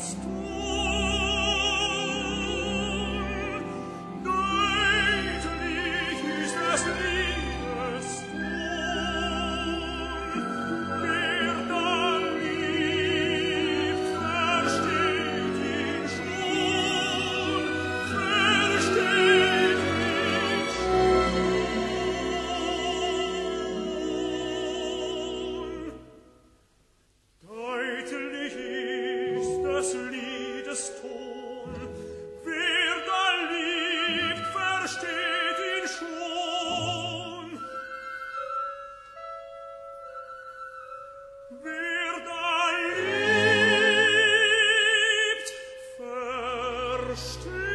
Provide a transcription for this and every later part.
trust. Stille.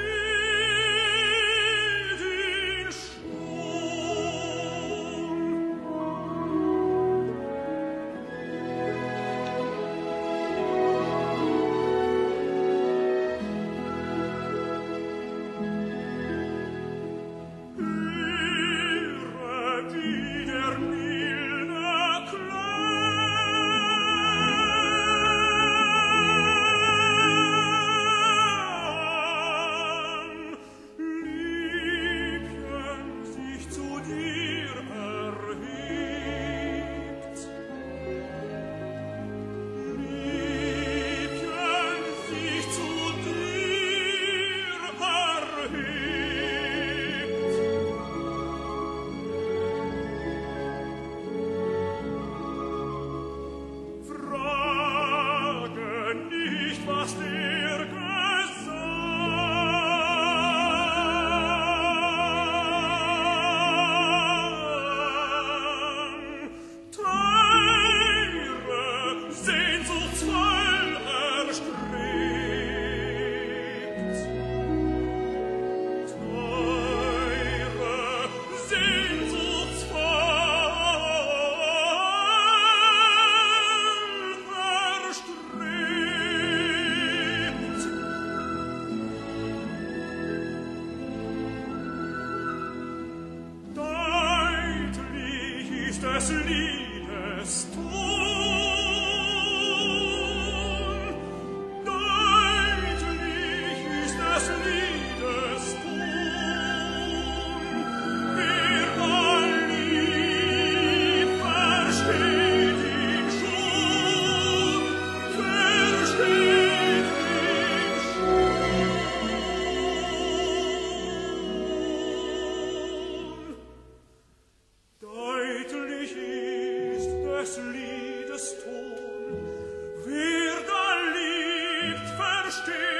nicht des Liedes nicht verstehen.